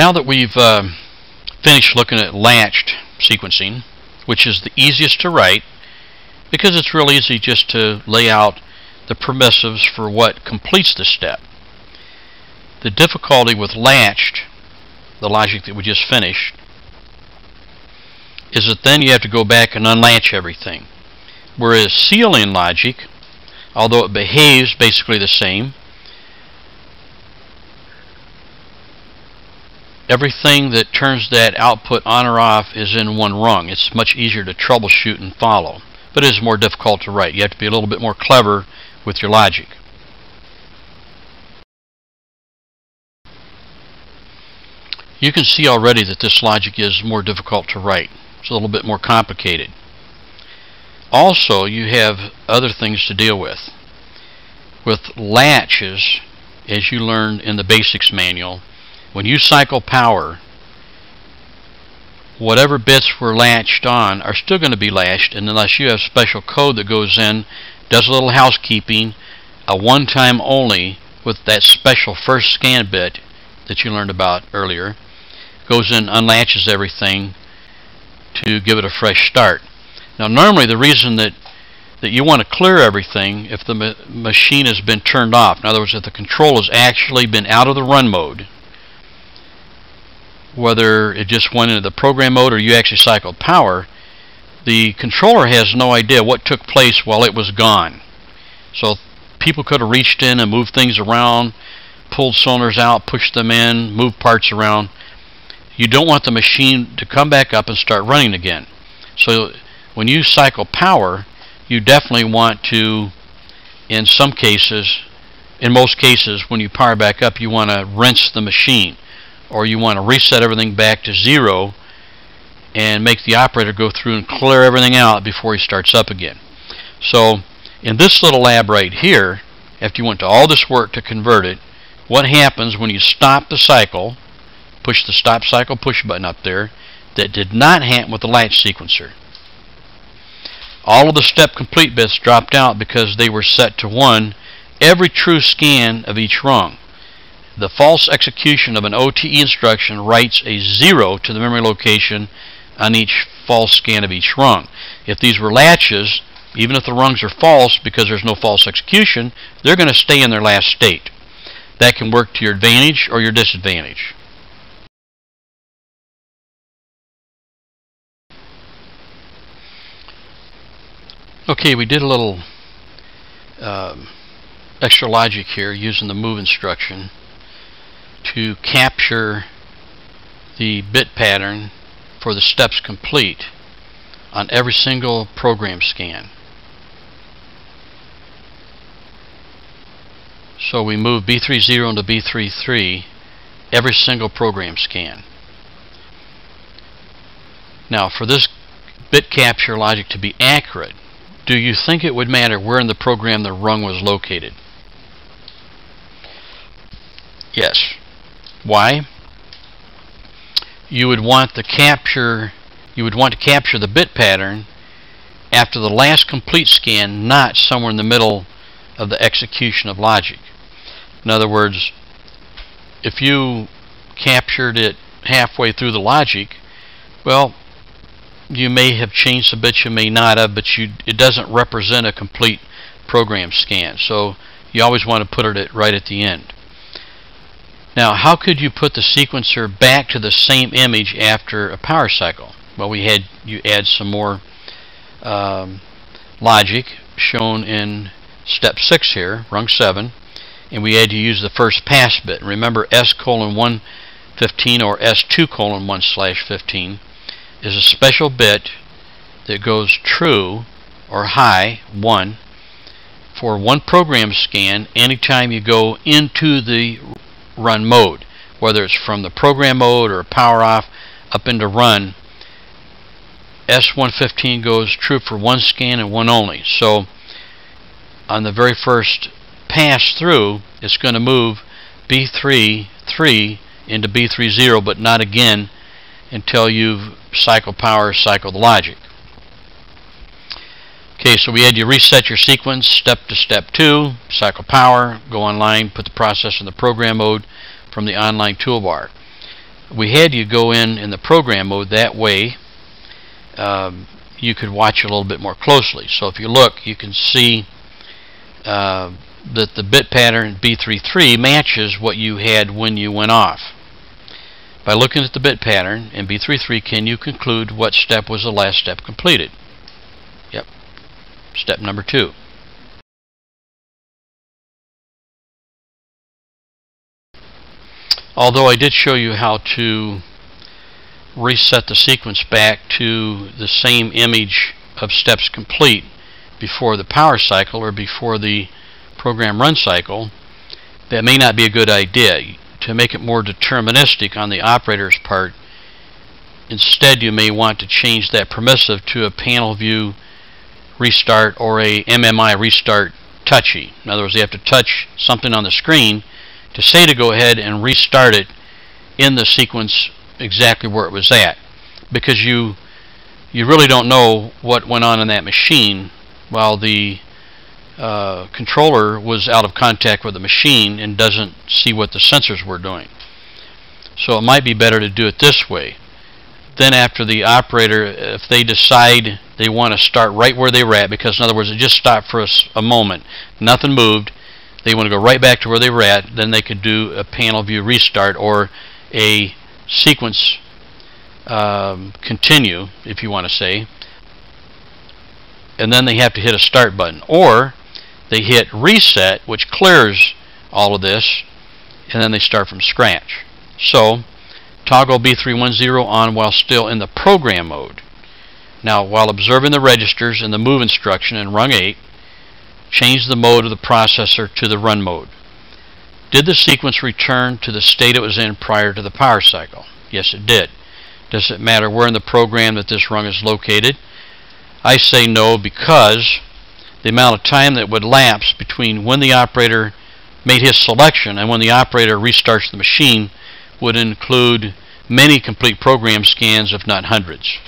Now that we've uh, finished looking at latched sequencing, which is the easiest to write because it's real easy just to lay out the permissives for what completes the step. The difficulty with latched, the logic that we just finished, is that then you have to go back and unlatch everything. Whereas sealing logic, although it behaves basically the same, everything that turns that output on or off is in one rung. It's much easier to troubleshoot and follow, but it is more difficult to write. You have to be a little bit more clever with your logic. You can see already that this logic is more difficult to write. It's a little bit more complicated. Also, you have other things to deal with. With latches, as you learned in the basics manual, when you cycle power, whatever bits were latched on are still going to be latched and unless you have special code that goes in, does a little housekeeping, a one time only with that special first scan bit that you learned about earlier, goes in, unlatches everything to give it a fresh start. Now normally the reason that that you want to clear everything if the ma machine has been turned off. In other words, if the control has actually been out of the run mode, whether it just went into the program mode or you actually cycled power, the controller has no idea what took place while it was gone. So people could have reached in and moved things around, pulled cylinders out, pushed them in, moved parts around. You don't want the machine to come back up and start running again. So when you cycle power, you definitely want to, in some cases, in most cases, when you power back up, you want to rinse the machine or you want to reset everything back to zero and make the operator go through and clear everything out before he starts up again. So in this little lab right here, after you went to all this work to convert it, what happens when you stop the cycle, push the stop cycle push button up there, that did not happen with the latch sequencer. All of the step complete bits dropped out because they were set to 1 every true scan of each rung the false execution of an OTE instruction writes a 0 to the memory location on each false scan of each rung. If these were latches, even if the rungs are false because there's no false execution, they're going to stay in their last state. That can work to your advantage or your disadvantage. Okay, we did a little um, extra logic here using the move instruction to capture the bit pattern for the steps complete on every single program scan. So we move B30 into B33 every single program scan. Now for this bit capture logic to be accurate, do you think it would matter where in the program the rung was located? Yes. Why? You would want the capture you would want to capture the bit pattern after the last complete scan, not somewhere in the middle of the execution of logic. In other words, if you captured it halfway through the logic, well, you may have changed a bit, you may not have, but you, it doesn't represent a complete program scan. So you always want to put it right at the end. Now, how could you put the sequencer back to the same image after a power cycle? Well, we had you add some more um, logic shown in step 6 here, rung 7, and we had to use the first pass bit. Remember S colon 115 or S2 colon 1 slash 15 is a special bit that goes true or high, 1, for one program scan anytime you go into the run mode, whether it's from the program mode or power off up into run. S115 goes true for one scan and one only. So on the very first pass through, it's going to move B3 3 into B30, but not again until you've cycled power, cycled the logic. Okay, so we had you reset your sequence, step to step two, cycle power, go online, put the process in the program mode from the online toolbar. we had you go in in the program mode that way um, you could watch a little bit more closely. So if you look, you can see uh, that the bit pattern B33 matches what you had when you went off. By looking at the bit pattern in B33, can you conclude what step was the last step completed? Step number two. Although I did show you how to reset the sequence back to the same image of steps complete before the power cycle or before the program run cycle, that may not be a good idea. To make it more deterministic on the operator's part, instead you may want to change that permissive to a panel view restart or a MMI restart touchy. In other words, you have to touch something on the screen to say to go ahead and restart it in the sequence exactly where it was at because you you really don't know what went on in that machine while the uh, controller was out of contact with the machine and doesn't see what the sensors were doing. So it might be better to do it this way. Then after the operator, if they decide they want to start right where they were at, because in other words, it just stopped for a, a moment, nothing moved, they want to go right back to where they were at, then they could do a panel view restart or a sequence um, continue, if you want to say, and then they have to hit a start button. Or they hit reset, which clears all of this, and then they start from scratch. So, toggle B310 on while still in the program mode. Now, while observing the registers in the move instruction in rung 8, change the mode of the processor to the run mode. Did the sequence return to the state it was in prior to the power cycle? Yes, it did. Does it matter where in the program that this rung is located? I say no because the amount of time that would lapse between when the operator made his selection and when the operator restarts the machine would include many complete program scans, if not hundreds.